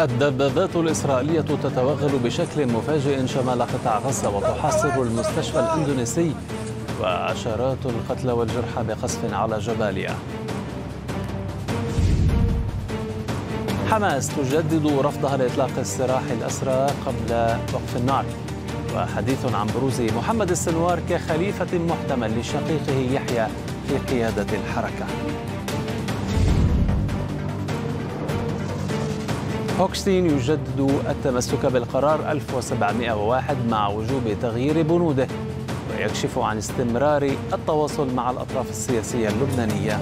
الدبابات الإسرائيلية تتوغل بشكل مفاجئ شمال قطاع غزة وتحاصر المستشفى الإندونيسي وعشرات القتلى والجرحى بقصف على جباليا حماس تجدد رفضها لإطلاق السراح الأسرى قبل وقف النار. وحديث عن بروز محمد السنوار كخليفة محتمل لشقيقه يحيى في قيادة الحركة. هوكستين يجدد التمسك بالقرار 1701 مع وجوب تغيير بنوده ويكشف عن استمرار التواصل مع الأطراف السياسية اللبنانية.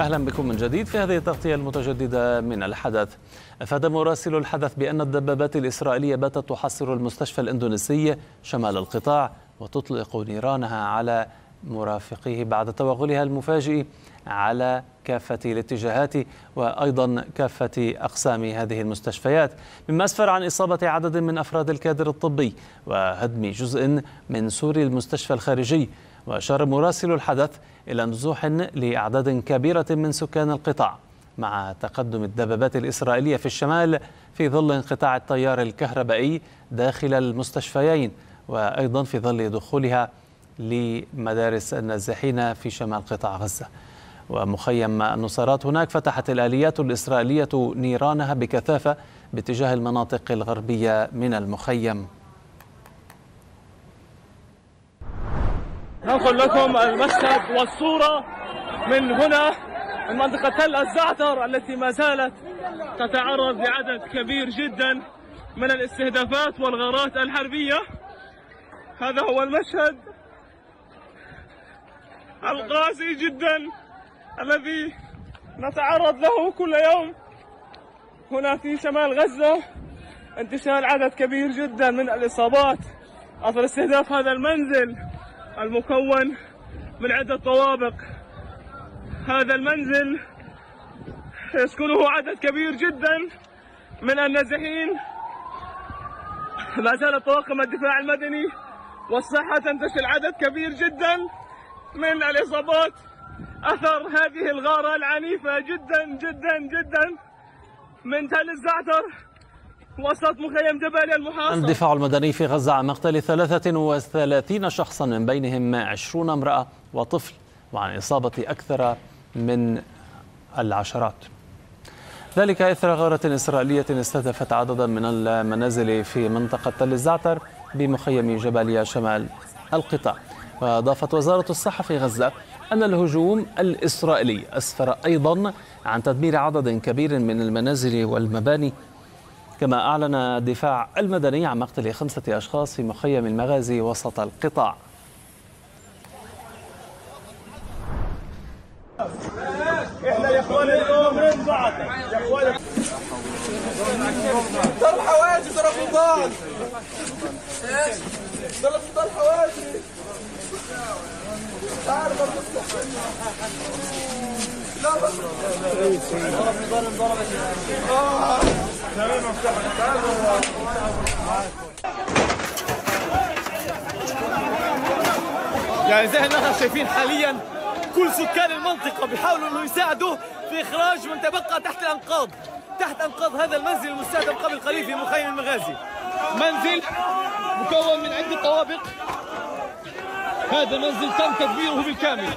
أهلا بكم من جديد في هذه التغطية المتجددة من الحدث. أفاد مراسل الحدث بأن الدبابات الإسرائيلية باتت تحصر المستشفى الإندونيسي شمال القطاع وتطلق نيرانها على مرافقيه بعد توغلها المفاجئ على كافة الاتجاهات وأيضا كافة أقسام هذه المستشفيات مما أسفر عن إصابة عدد من أفراد الكادر الطبي وهدم جزء من سور المستشفى الخارجي وأشار مراسل الحدث إلى نزوح لأعداد كبيرة من سكان القطاع مع تقدم الدبابات الإسرائيلية في الشمال في ظل انقطاع التيار الكهربائي داخل المستشفيين وأيضا في ظل دخولها لمدارس النازحين في شمال قطاع غزة. ومخيم النصارات هناك فتحت الآليات الإسرائيلية نيرانها بكثافة باتجاه المناطق الغربية من المخيم. لكم المشهد والصورة من هنا من منطقة تل الزعتر التي ما زالت تتعرض لعدد كبير جدا من الاستهدافات والغارات الحربية. هذا هو المشهد القاسي جدا الذي نتعرض له كل يوم. هنا في شمال غزة انتشار عدد كبير جدا من الإصابات أثر استهداف هذا المنزل. المكون من عدة طوابق. هذا المنزل يسكنه عدد كبير جدا من النازحين. لا زال طواقم الدفاع المدني والصحة تنتشل عدد كبير جدا من الإصابات. أثر هذه الغارة العنيفة جدا جدا جدا من تل الزعتر. وسط مخيم جباليا المحاصر. الدفاع المدني في غزة عن مقتل 33 شخصا من بينهم 20 امرأة وطفل وعن إصابة أكثر من العشرات. ذلك إثر غارة إسرائيلية استهدفت عددا من المنازل في منطقة تل الزعتر بمخيم جباليا شمال القطاع. وأضافت وزارة الصحة في غزة أن الهجوم الإسرائيلي أسفر أيضا عن تدمير عدد كبير من المنازل والمباني كما أعلن الدفاع المدني عن مقتل خمسة أشخاص في مخيم المغازي وسط القطاع ضرب ضرب؟ ضرب ضرب ضرب ضرب ضرب يعني زي ما شايفين حاليا كل سكان المنطقة بيحاولوا إنه يساعدوا في إخراج من تبقى تحت الأنقاض تحت أنقاض هذا المنزل المستهدف قبل قليل في مخيم المغازي. منزل مكون من عدة طوابق. هذا منزل تم تدميره بالكامل.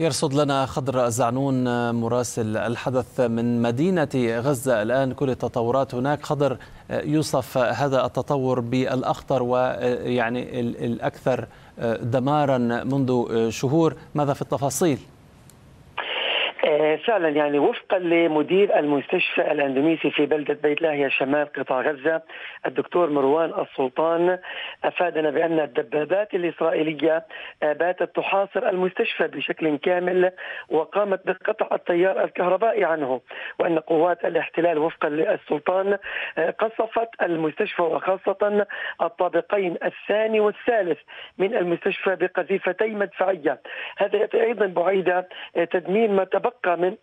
يرصد لنا خضر الزعنون مراسل الحدث من مدينة غزة الآن كل التطورات هناك. خضر يوصف هذا التطور بالأخطر ويعني الأكثر دمارا منذ شهور ماذا في التفاصيل؟ آه، فعلا يعني وفقا لمدير المستشفى الأندونيسي في بلدة بيت لاهيا شمال قطاع غزة الدكتور مروان السلطان أفادنا بأن الدبابات الإسرائيلية آه، باتت تحاصر المستشفى بشكل كامل وقامت بقطع التيار الكهربائي عنه وأن قوات الاحتلال وفقا للسلطان آه، قصفت المستشفى وخاصة الطابقين الثاني والثالث من المستشفى بقذيفتي مدفعيه هذا أيضا بعيد تدمير ما تبقى من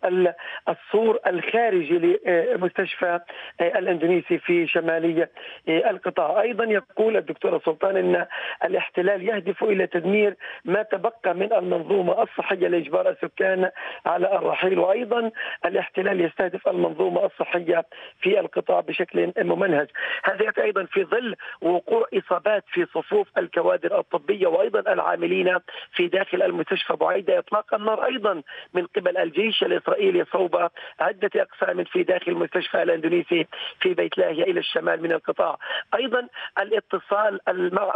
السور الخارجي لمستشفى الاندونيسي في شمالي القطاع. أيضا يقول الدكتور سلطان إن الاحتلال يهدف إلى تدمير ما تبقى من المنظومة الصحية لإجبار السكان على الرحيل. وأيضا الاحتلال يستهدف المنظومة الصحية في القطاع بشكل ممنهج هذا أيضا في ظل وقوع إصابات في صفوف الكوادر الطبية وأيضا العاملين في داخل المستشفى بعيد إطلاق النار أيضا من قبل الجيش. الاسرائيلي صوب عدة أقسام في داخل المستشفى الإندونيسي في بيت لاهيا إلى الشمال من القطاع، أيضا الاتصال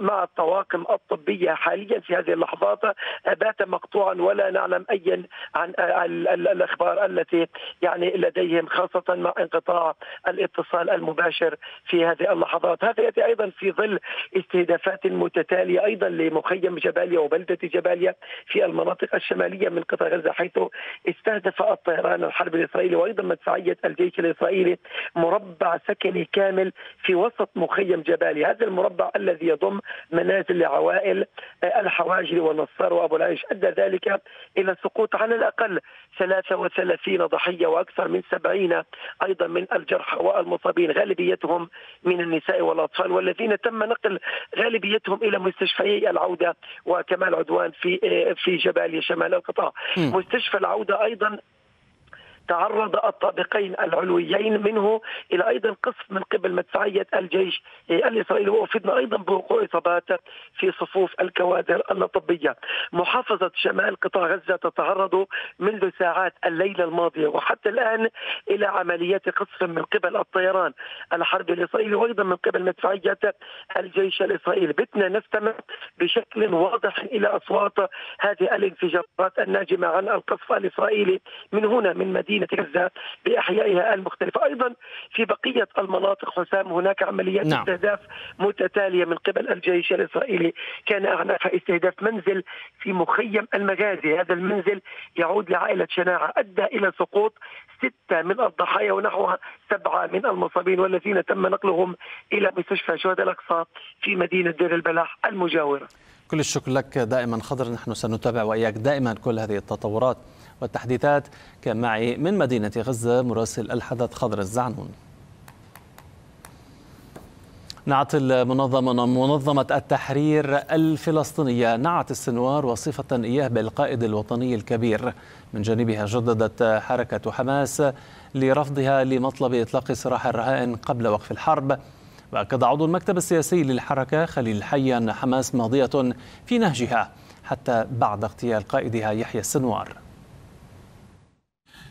مع الطواقم الطبية حاليا في هذه اللحظات بات مقطوعا ولا نعلم اي عن الأخبار التي يعني لديهم خاصة مع انقطاع الاتصال المباشر في هذه اللحظات، هذا يأتي أيضا في ظل استهدافات متتالية أيضا لمخيم جباليا وبلدة جباليا في المناطق الشمالية من قطاع غزة حيث استهدف الطيران الحربي الإسرائيلي وأيضا مدفعيه الجيش الإسرائيلي مربع سكني كامل في وسط مخيم جبالي، هذا المربع الذي يضم منازل لعوائل الحواجري والنصار وأبو العيش. أدى ذلك إلى سقوط على الأقل 33 ضحية وأكثر من 70 أيضا من الجرحى والمصابين. غالبيتهم من النساء والأطفال والذين تم نقل غالبيتهم إلى مستشفيي العودة وكمال عدوان في في جباليا شمال القطاع. مستشفى العودة أيضا تعرض الطابقين العلويين منه إلى أيضا قصف من قبل مدفعية الجيش الإسرائيلي وأفدنا أيضا بوقوع إصابات في صفوف الكوادر الطبية. محافظة شمال قطاع غزة تتعرض منذ ساعات الليلة الماضية وحتى الآن إلى عمليات قصف من قبل الطيران الحربي الإسرائيلي وأيضا من قبل مدفعية الجيش الإسرائيلي. بتنا نستمع بشكل واضح إلى أصوات هذه الانفجارات الناجمة عن القصف الإسرائيلي من هنا من مدينة مدينه غزه بأحيائها المختلفة، أيضا في بقية المناطق حسام هناك عمليات نعم. استهداف متتالية من قبل الجيش الإسرائيلي، كان اعنافها استهداف منزل في مخيم المغازي، هذا المنزل يعود لعائلة شناعة، أدى إلى سقوط ستة من الضحايا ونحو سبعة من المصابين والذين تم نقلهم إلى مستشفى شهداء الأقصى في مدينة دير البلح المجاورة. كل الشكر لك دائما خضر. نحن سنتابع وإياك دائما كل هذه التطورات. والتحديثات كان معي من مدينة غزة مراسل الحدث خضر الزعنون. نعت المنظمة منظمة التحرير الفلسطينية. نعت السنوار وصفة إياه بالقائد الوطني الكبير. من جانبها جددت حركة حماس لرفضها لمطلب إطلاق سراح الرهائن قبل وقف الحرب. وأكد عضو المكتب السياسي للحركة خليل الحي أن حماس ماضية في نهجها حتى بعد اغتيال قائدها يحيى السنوار.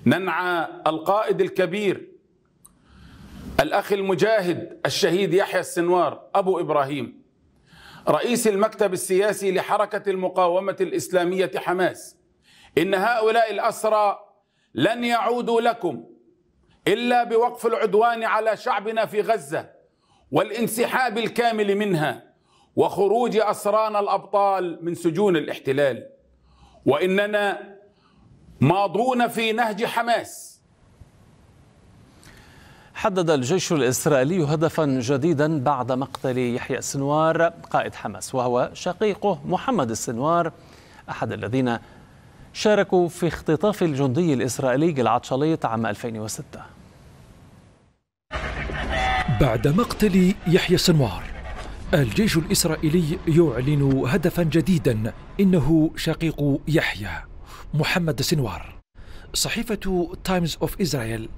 ننعى القائد الكبير الأخ المجاهد الشهيد يحيى السنوار أبو إبراهيم رئيس المكتب السياسي لحركة المقاومة الإسلامية حماس. إن هؤلاء الأسرى لن يعودوا لكم إلا بوقف العدوان على شعبنا في غزة والانسحاب الكامل منها وخروج أسرانا الأبطال من سجون الاحتلال. وإننا ماضون في نهج حماس. حدد الجيش الإسرائيلي هدفا جديدا بعد مقتل يحيى السنوار قائد حماس وهو شقيقه محمد السنوار أحد الذين شاركوا في اختطاف الجندي الإسرائيلي جلعاد شليط عام 2006 بعد مقتل يحيى السنوار الجيش الإسرائيلي يعلن هدفا جديدا إنه شقيق يحيى. محمد سنوار. صحيفة تايمز اوف إسرائيل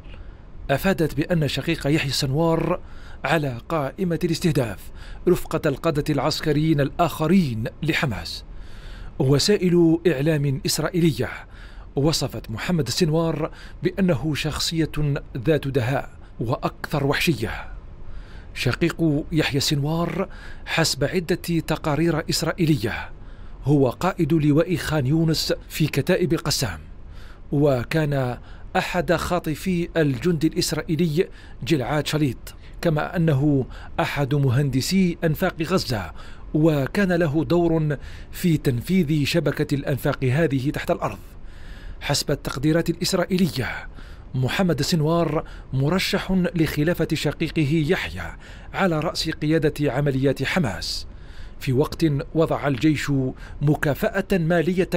أفادت بأن شقيق يحيى سنوار على قائمة الاستهداف رفقة القادة العسكريين الآخرين لحماس. وسائل إعلام إسرائيلية وصفت محمد السنوار بأنه شخصية ذات دهاء وأكثر وحشية. شقيق يحيى سنوار حسب عدة تقارير إسرائيلية هو قائد لواء خان يونس في كتائب قسام وكان أحد خاطفي الجند الإسرائيلي جلعاد شليط كما أنه أحد مهندسي أنفاق غزة وكان له دور في تنفيذ شبكة الأنفاق هذه تحت الأرض. حسب التقديرات الإسرائيلية محمد سنوار مرشح لخلافة شقيقه يحيى على رأس قيادة عمليات حماس. في وقت وضع الجيش مكافأة مالية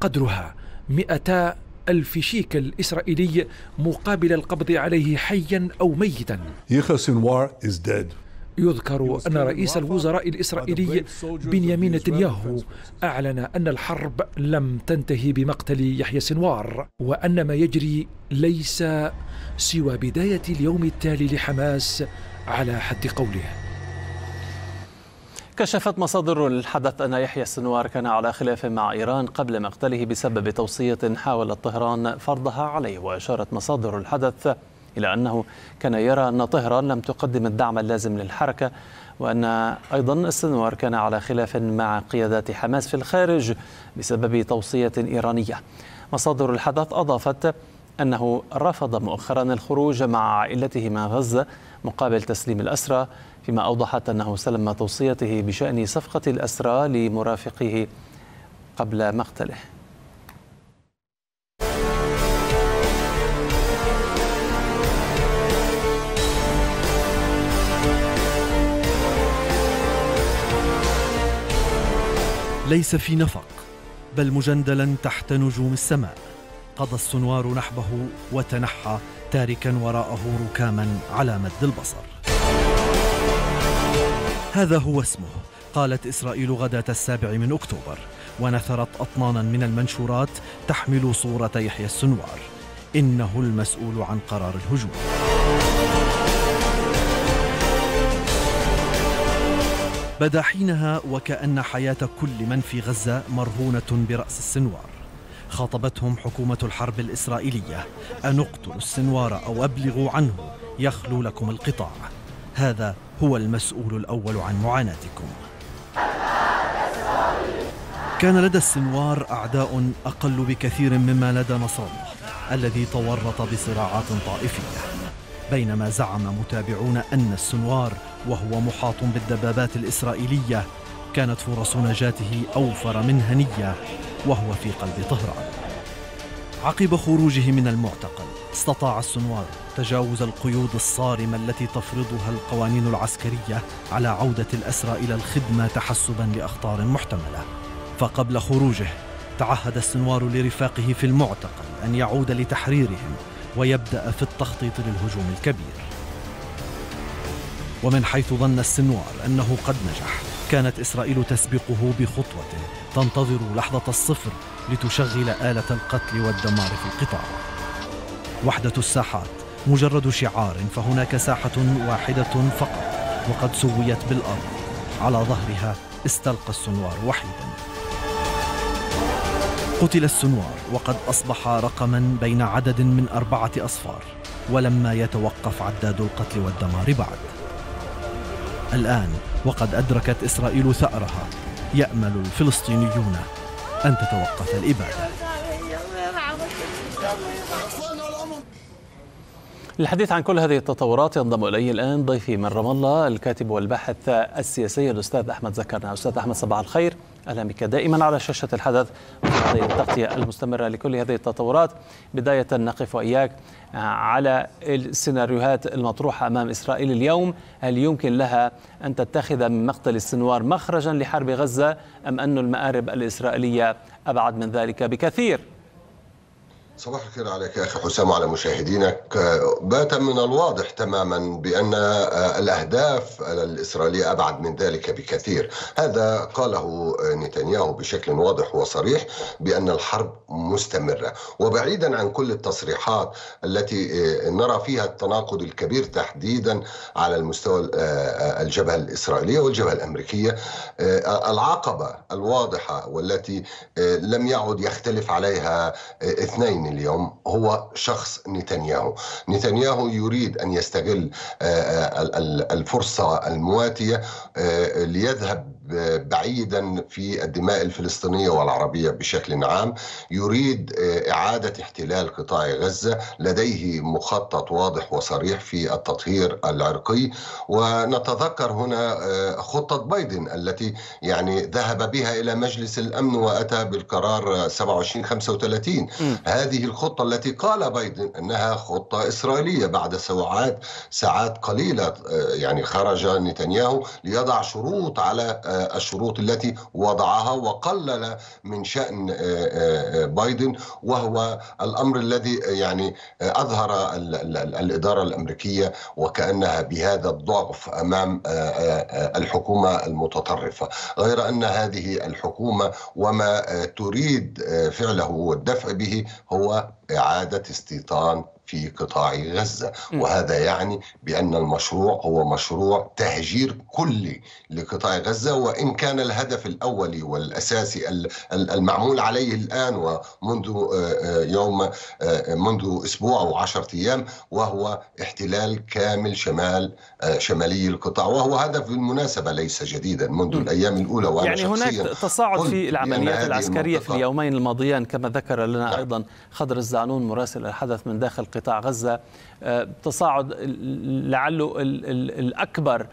قدرها. 200 ألف شيكل إسرائيلي مقابل القبض عليه حيا أو ميتا. يذكر أن رئيس الوزراء الإسرائيلي بنيامين نتنياهو أعلن أن الحرب لم تنتهي بمقتل يحيى سنوار وأن ما يجري ليس سوى بداية اليوم التالي لحماس على حد قوله. كشفت مصادر الحدث أن يحيى السنوار كان على خلاف مع إيران قبل مقتله بسبب توصية حاولت طهران فرضها عليه وأشارت مصادر الحدث إلى أنه كان يرى أن طهران لم تقدم الدعم اللازم للحركة وأن أيضا السنوار كان على خلاف مع قيادات حماس في الخارج بسبب توصية إيرانية. مصادر الحدث أضافت أنه رفض مؤخرا الخروج مع عائلته من غزة مقابل تسليم الأسرى فيما أوضحت أنه سلم توصيته بشأن صفقة الأسرى لمرافقه قبل مقتله. ليس في نفق بل مجندلا تحت نجوم السماء. قضى السنوار نحبه وتنحى تاركا وراءه ركاما على مد البصر. هذا هو اسمه قالت إسرائيل غداة السابع من أكتوبر ونثرت أطنانا من المنشورات تحمل صورة يحيى السنوار. إنه المسؤول عن قرار الهجوم. بدا حينها وكأن حياة كل من في غزة مرهونة برأس السنوار. خاطبتهم حكومة الحرب الإسرائيلية. أن اقتلوا السنوار أو أبلغوا عنه. يخلو لكم القطاع. هذا هو المسؤول الأول عن معاناتكم. كان لدى السنوار أعداء أقل بكثير مما لدى نصر الله الذي تورط بصراعات طائفية. بينما زعم متابعون أن السنوار وهو محاط بالدبابات الإسرائيلية كانت فرص نجاته أوفر من هنية. وهو في قلب طهران. عقب خروجه من المعتقل استطاع السنوار تجاوز القيود الصارمة التي تفرضها القوانين العسكرية على عودة الأسرى إلى الخدمة تحسبا لأخطار محتملة. فقبل خروجه تعهد السنوار لرفاقه في المعتقل أن يعود لتحريرهم ويبدأ في التخطيط للهجوم الكبير. ومن حيث ظن السنوار أنه قد نجح كانت إسرائيل تسبقه بخطوة تنتظر لحظة الصفر لتشغل آلة القتل والدمار في القطاع. وحدة الساحات مجرد شعار فهناك ساحة واحدة فقط وقد سويت بالأرض. على ظهرها استلقى السنوار وحيدا. قتل السنوار وقد أصبح رقما بين عدد من أربعة أصفار ولما يتوقف عداد القتل والدمار بعد. الآن وقد أدركت إسرائيل ثأرها. يأمل الفلسطينيون أن تتوقف الإبادة. للحديث عن كل هذه التطورات ينضم الي الآن ضيفي من رام الله الكاتب والباحث السياسي الأستاذ أحمد زكرنا أستاذ أحمد صباح الخير. أهلا بك. دائما على شاشة الحدث هذه التغطية المستمرة لكل هذه التطورات. بداية نقف وإياك على السيناريوهات المطروحة أمام إسرائيل اليوم. هل يمكن لها أن تتخذ من مقتل السنوار مخرجا لحرب غزة أم أن المآرب الإسرائيلية أبعد من ذلك بكثير؟ صباح الخير عليك يا أخي حسام وعلى مشاهدينك. بات من الواضح تماما بأن الأهداف الإسرائيلية أبعد من ذلك بكثير. هذا قاله نتنياهو بشكل واضح وصريح بأن الحرب مستمرة. وبعيدا عن كل التصريحات التي نرى فيها التناقض الكبير تحديدا على المستوى الجبهة الإسرائيلية والجبهة الأمريكية العقبة الواضحة والتي لم يعد يختلف عليها اثنين اليوم هو شخص نتنياهو. نتنياهو يريد أن يستغل الفرصة المواتية ليذهب بعيدا في الدماء الفلسطينية والعربية بشكل عام يريد إعادة احتلال قطاع غزة. لديه مخطط واضح وصريح في التطهير العرقي. ونتذكر هنا خطة بايدن التي يعني ذهب بها إلى مجلس الأمن وأتى بالقرار 2735 هذه الخطة التي قال بايدن أنها خطة إسرائيلية بعد ساعات ساعات قليلة يعني خرج نتنياهو ليضع شروط على الشروط التي وضعها وقلل من شأن بايدن وهو الأمر الذي يعني أظهر الإدارة الأمريكية وكأنها بهذا الضعف أمام الحكومة المتطرفة. غير أن هذه الحكومة وما تريد فعله والدفع به هو إعادة استيطان في قطاع غزة. وهذا يعني بأن المشروع هو مشروع تهجير كلي لقطاع غزة وإن كان الهدف الأولي والأساسي المعمول عليه الآن ومنذ يوم منذ أسبوع أو عشرة أيام وهو احتلال كامل شمال شمالي القطاع. وهو هدف بالمناسبة ليس جديدا منذ الأيام الأولى وأنا يعني هناك تصاعد في العمليات العسكرية في اليومين الماضيين كما ذكر لنا نعم. أيضا خضر الزعنون مراسل الحدث من داخل قطاع غزة تصاعد لعله الأكبر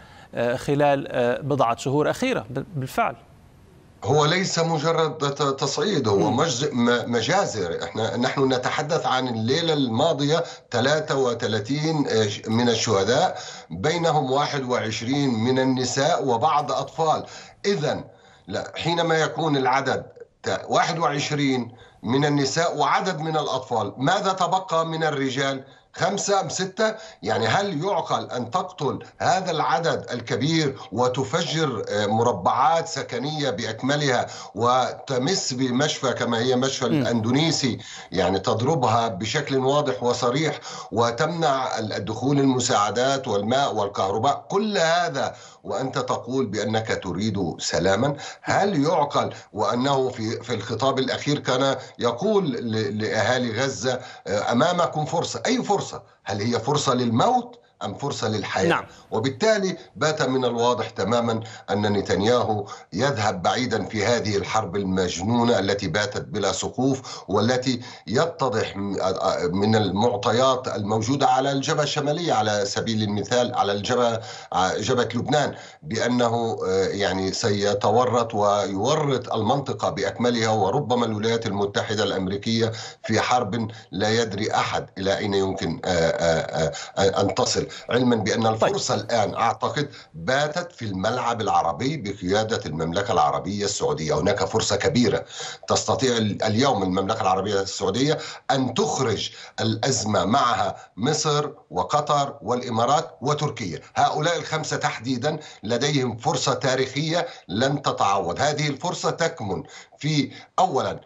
خلال بضعة شهور أخيرة بالفعل. هو ليس مجرد تصعيد هو مجازر. إحنا نحن نتحدث عن الليلة الماضية 33 من الشهداء بينهم 21 من النساء وبعض أطفال. اذا حينما يكون العدد 21 من النساء وعدد من الأطفال. ماذا تبقى من الرجال؟ خمسة أم ستة يعني هل يعقل أن تقتل هذا العدد الكبير وتفجر مربعات سكنية بأكملها وتمس بمشفى كما هي مشفى الأندونيسي؟ يعني تضربها بشكل واضح وصريح وتمنع الدخول المساعدات والماء والكهرباء كل هذا وأنت تقول بأنك تريد سلاما هل يعقل وأنه في في الخطاب الأخير كان يقول لأهالي غزة أمامكم فرصة أي فرصة. هل هي فرصة للموت؟ أم فرصة للحياة نعم. وبالتالي بات من الواضح تماما أن نتنياهو يذهب بعيدا في هذه الحرب المجنونة التي باتت بلا سقوف والتي يتضح من المعطيات الموجودة على الجبهة الشمالية على سبيل المثال على الجبهة جبهة لبنان بأنه يعني سيتورط ويورط المنطقة بأكملها وربما الولايات المتحدة الأمريكية في حرب لا يدري أحد إلى أين يمكن أن تصل علما بأن الفرصة طيب. الآن أعتقد باتت في الملعب العربي بقيادة المملكة العربية السعودية. هناك فرصة كبيرة تستطيع اليوم المملكة العربية السعودية أن تخرج الأزمة معها مصر وقطر والإمارات وتركيا. هؤلاء الخمسة تحديدا لديهم فرصة تاريخية لن تتعوض. هذه الفرصة تكمن في أولا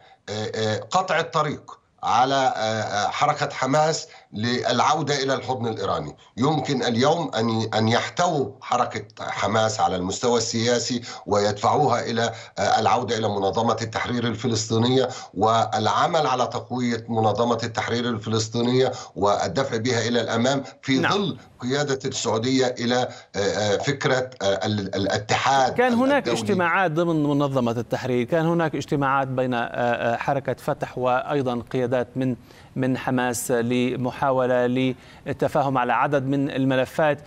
قطع الطريق على حركة حماس للعودة إلى الحضن الإيراني يمكن اليوم أن أن يحتووا حركة حماس على المستوى السياسي ويدفعوها إلى العودة إلى منظمة التحرير الفلسطينية والعمل على تقوية منظمة التحرير الفلسطينية والدفع بها إلى الأمام في نعم. ظل قيادة السعودية إلى فكرة الاتحاد كان هناك الدولي. اجتماعات ضمن منظمة التحرير كان هناك اجتماعات بين حركة فتح وأيضا قيادات من من حماس لمحاولة للتفاهم على عدد من الملفات.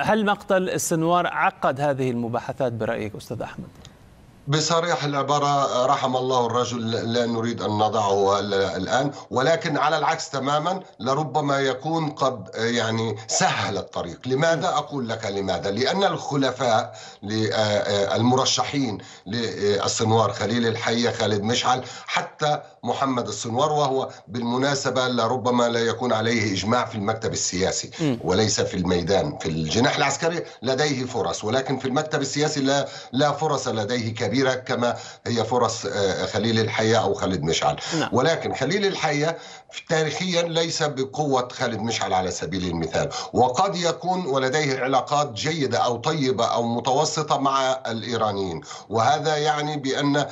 هل مقتل السنوار عقد هذه المباحثات برأيك أستاذ أحمد؟ بصريح العبارة رحم الله الرجل لا نريد أن نضعه الآن ولكن على العكس تماما لربما يكون قد يعني سهل الطريق. لماذا أقول لك لماذا؟ لأن الخلفاء المرشحين للسنوار خليل الحية خالد مشعل حتى محمد السنوار وهو بالمناسبة لربما لا يكون عليه إجماع في المكتب السياسي وليس في الميدان في الجناح العسكري لديه فرص ولكن في المكتب السياسي لا, لا فرص لديه كبيرة كما هي فرص خليل الحية أو خالد مشعل. نعم. ولكن خليل الحية تاريخيا ليس بقوة خالد مشعل على سبيل المثال. وقد يكون ولديه علاقات جيدة أو طيبة أو متوسطة مع الإيرانيين. وهذا يعني بأن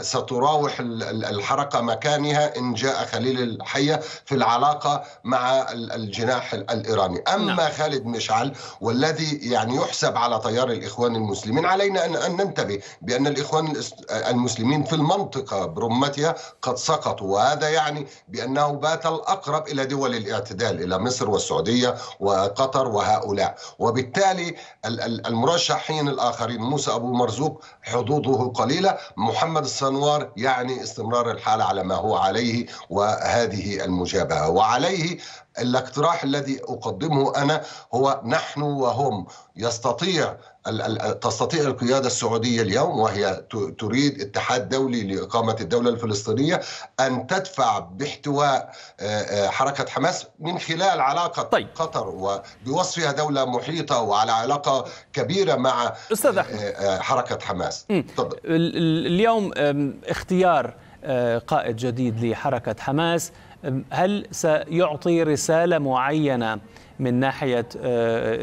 ستراوح الحركة مكانها إن جاء خليل الحية في العلاقة مع الجناح الإيراني أما نعم. خالد مشعل والذي يعني يحسب على تيار الإخوان المسلمين علينا أن, ننتبه بأن الإخوان المسلمين في المنطقة برمتها قد سقطوا وهذا يعني بأنه بات الأقرب إلى دول الاعتدال إلى مصر والسعودية وقطر وهؤلاء وبالتالي المرشحين الآخرين موسى أبو مرزوق حظوظه قليلة محمد السنوار يعني استمرار الحال على ما هو عليه وهذه المجابهة. وعليه الاقتراح الذي أقدمه أنا هو نحن وهم. يستطيع تستطيع القيادة السعودية اليوم وهي تريد اتحاد دولي لإقامة الدولة الفلسطينية أن تدفع باحتواء حركة حماس من خلال علاقة طيب. قطر وبوصفها دولة محيطة وعلى علاقة كبيرة مع أستاذ حركة حماس. اليوم اختيار قائد جديد لحركة حماس هل سيعطي رسالة معينة من ناحية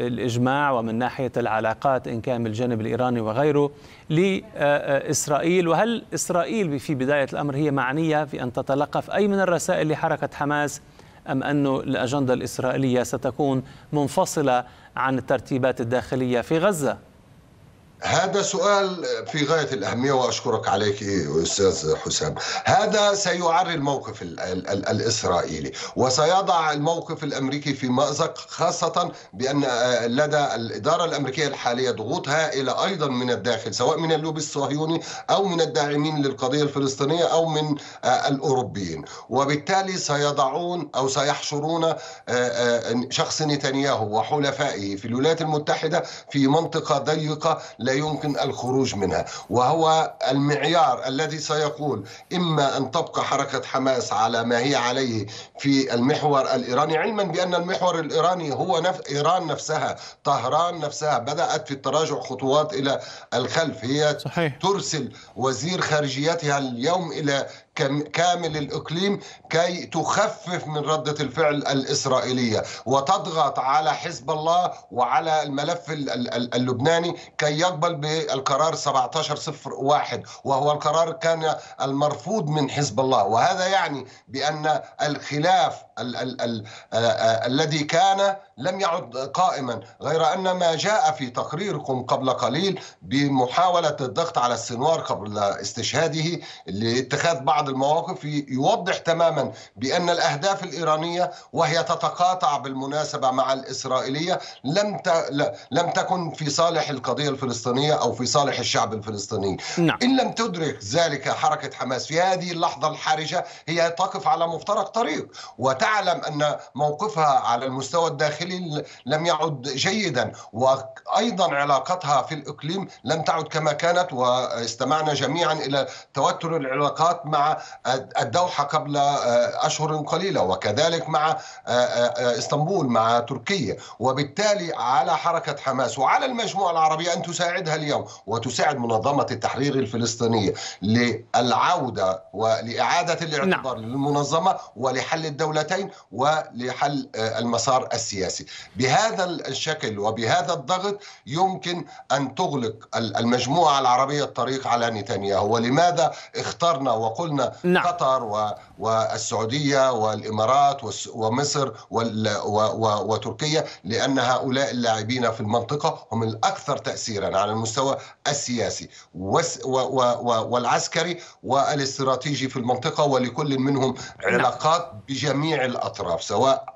الإجماع ومن ناحية العلاقات إن كان من الجانب الإيراني وغيره لإسرائيل وهل إسرائيل في بداية الأمر هي معنية في أن تتلقف أي من الرسائل لحركة حماس أم أن الأجندة الإسرائيلية ستكون منفصلة عن الترتيبات الداخلية في غزة؟ هذا سؤال في غاية الأهمية وأشكرك عليك أستاذ حسام. هذا سيعري الموقف ال ال ال الإسرائيلي وسيضع الموقف الأمريكي في مأزق خاصة بأن لدى الإدارة الأمريكية الحالية ضغوط هائلة أيضا من الداخل سواء من اللوبي الصهيوني أو من الداعمين للقضية الفلسطينية أو من الأوروبيين. وبالتالي سيضعون أو سيحشرون شخص نتنياهو وحلفائه في الولايات المتحدة في منطقة ضيقة لا يمكن الخروج منها وهو المعيار الذي سيقول إما أن تبقى حركة حماس على ما هي عليه في المحور الإيراني علما بأن المحور الإيراني هو نف... إيران نفسها طهران نفسها بدأت في التراجع خطوات إلى الخلف هي صحيح. ترسل وزير خارجيتها اليوم إلى كامل الإقليم كي تخفف من ردة الفعل الإسرائيلية وتضغط على حزب الله وعلى الملف اللبناني كي يقبل بالقرار 1701 وهو القرار كان المرفوض من حزب الله. وهذا يعني بأن الخلاف ال ال ال الذي كان لم يعد قائما غير أن ما جاء في تقريركم قبل قليل بمحاولة الضغط على السنوار قبل استشهاده لاتخاذ بعض المواقف يوضح تماما بأن الأهداف الإيرانية وهي تتقاطع بالمناسبة مع الإسرائيلية لم ت... لم تكن في صالح القضية الفلسطينية أو في صالح الشعب الفلسطيني نعم. إن لم تدرك ذلك حركة حماس في هذه اللحظة الحرجة هي تقف على مفترق طريق وتعلم أن موقفها على المستوى الداخلي لم يعد جيدا وأيضا علاقتها في الإقليم لم تعد كما كانت واستمعنا جميعا إلى توتر العلاقات مع الدوحة قبل أشهر قليلة وكذلك مع إسطنبول مع تركيا وبالتالي على حركة حماس وعلى المجموعة العربية أن تساعدها اليوم وتساعد منظمة التحرير الفلسطينية للعودة ولإعادة الاعتبار نعم. للمنظمة ولحل الدولتين ولحل المسار السياسي بهذا الشكل وبهذا الضغط يمكن أن تغلق المجموعة العربية الطريق على نتنياهو. ولماذا اخترنا وقلنا نعم. قطر والسعودية والإمارات ومصر وتركيا؟ لأن هؤلاء اللاعبين في المنطقة هم الأكثر تأثيرا على المستوى السياسي والعسكري والاستراتيجي في المنطقة ولكل منهم علاقات بجميع الأطراف سواء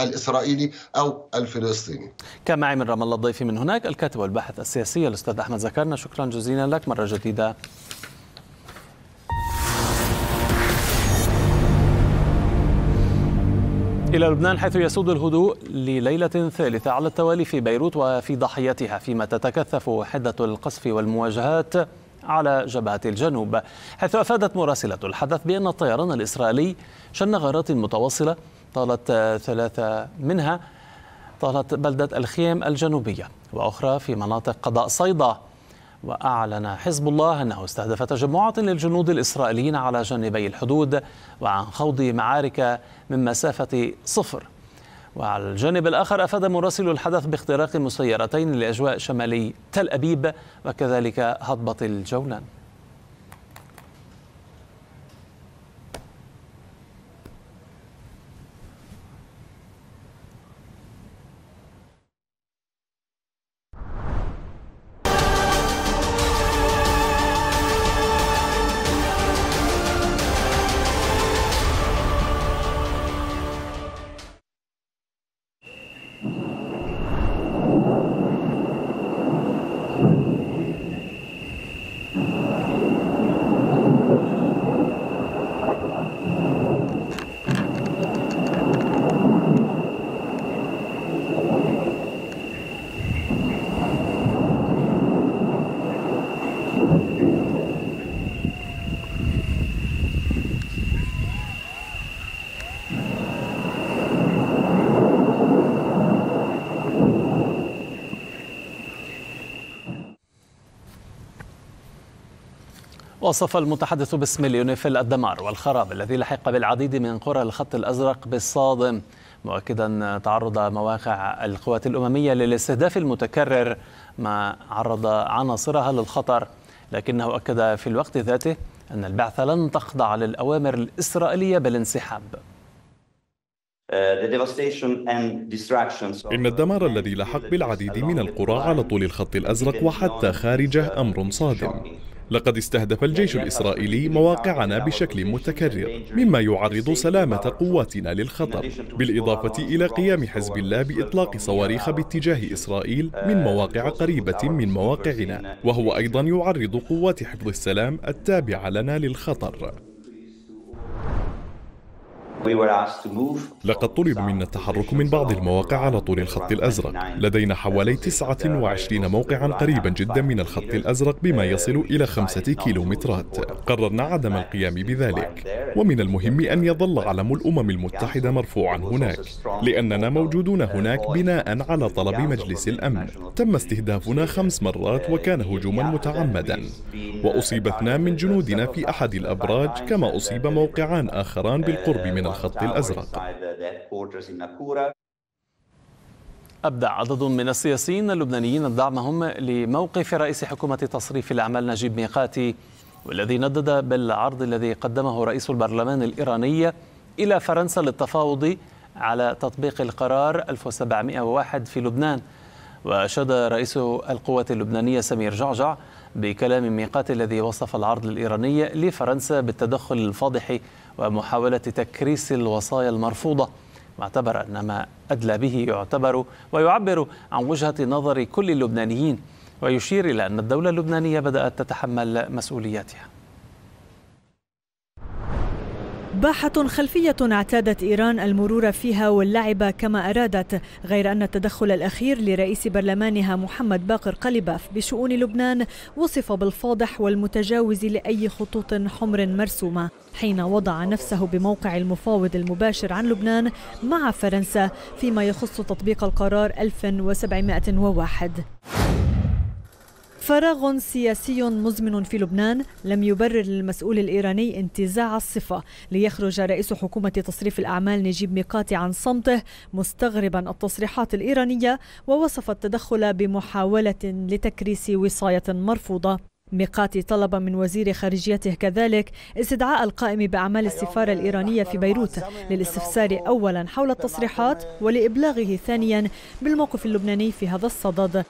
الإسرائيلي أو الفلسطيني. كان معي من رام الله الضيفي من هناك الكاتب والباحث السياسي الأستاذ أحمد زكرنا. شكرا جزيلا لك. مرة جديدة. إلى لبنان حيث يسود الهدوء لليلة ثالثة على التوالي في بيروت وفي ضحيتها فيما تتكثف حدة القصف والمواجهات على جبهة الجنوب حيث أفادت مراسلة الحدث بأن الطيران الإسرائيلي شن غارات متواصلة طالت ثلاثة منها طالت بلدة الخيم الجنوبية وأخرى في مناطق قضاء صيدا. وأعلن حزب الله أنه استهدف تجمعات للجنود الإسرائيليين على جانبي الحدود وعن خوض معارك من مسافة صفر. وعلى الجانب الآخر أفاد مراسل الحدث باختراق مسيرتين لأجواء شمالي تل أبيب وكذلك هضبة الجولان. وصف المتحدث باسم اليونيفيل الدمار والخراب الذي لحق بالعديد من قرى الخط الأزرق بالصادم مؤكدا تعرض مواقع القوات الأممية للاستهداف المتكرر ما عرض عناصرها للخطر. لكنه أكد في الوقت ذاته أن البعثه لن تخضع للأوامر الإسرائيلية بالانسحاب. إن الدمار الذي لحق بالعديد من القرى على طول الخط الأزرق وحتى خارجه أمر صادم. لقد استهدف الجيش الإسرائيلي مواقعنا بشكل متكرر مما يعرض سلامة قواتنا للخطر بالإضافة إلى قيام حزب الله بإطلاق صواريخ باتجاه إسرائيل من مواقع قريبة من مواقعنا وهو أيضا يعرض قوات حفظ السلام التابعة لنا للخطر. لقد طلب منا التحرك من بعض المواقع على طول الخط الأزرق. لدينا حوالي 29 موقعا قريبا جدا من الخط الأزرق بما يصل إلى خمسة كيلومترات. قررنا عدم القيام بذلك. ومن المهم أن يظل علم الأمم المتحدة مرفوعا هناك لأننا موجودون هناك بناء على طلب مجلس الأمن. تم استهدافنا خمس مرات وكان هجوما متعمدا. وأصيب اثنان من جنودنا في أحد الأبراج كما أصيب موقعان آخران بالقرب من الخط الأزرق. أبدى عدد من السياسيين اللبنانيين دعمهم لموقف رئيس حكومة تصريف الأعمال نجيب ميقاتي والذي ندد بالعرض الذي قدمه رئيس البرلمان الإيراني إلى فرنسا للتفاوض على تطبيق القرار 1701 في لبنان. وأشاد رئيس القوات اللبنانية سمير جعجع بكلام ميقات الذي وصف العرض الإيراني لفرنسا بالتدخل الفاضح ومحاولة تكريس الوصايا المرفوضة واعتبر أن ما أدلى به يعتبر ويعبر عن وجهة نظر كل اللبنانيين ويشير إلى أن الدولة اللبنانية بدأت تتحمل مسؤولياتها. باحة خلفية اعتادت إيران المرور فيها واللعب كما أرادت غير أن التدخل الأخير لرئيس برلمانها محمد باقر قلباف بشؤون لبنان وصف بالفاضح والمتجاوز لأي خطوط حمر مرسومة. حين وضع نفسه بموقع المفاوض المباشر عن لبنان مع فرنسا فيما يخص تطبيق القرار 1701 فراغ سياسي مزمن في لبنان لم يبرر للمسؤول الإيراني انتزاع الصفة ليخرج رئيس حكومة تصريف الأعمال نجيب ميقاتي عن صمته مستغربا التصريحات الإيرانية ووصف التدخل بمحاولة لتكريس وصاية مرفوضة. ميقاتي طلب من وزير خارجيته كذلك استدعاء القائم بأعمال السفارة الإيرانية في بيروت للاستفسار أولا حول التصريحات ولإبلاغه ثانيا بالموقف اللبناني في هذا الصدد.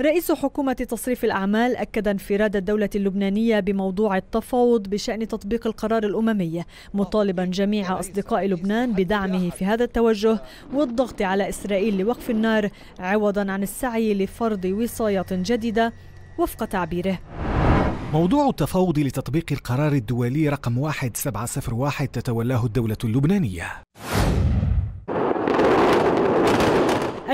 رئيس حكومة تصريف الأعمال أكد انفراد الدولة اللبنانية بموضوع التفاوض بشأن تطبيق القرار الأممي مطالبا جميع أصدقاء لبنان بدعمه في هذا التوجه والضغط على إسرائيل لوقف النار عوضا عن السعي لفرض وصاية جديدة وفق تعبيره. موضوع التفاوض لتطبيق القرار الدولي رقم 1701 تتولاه الدولة اللبنانية.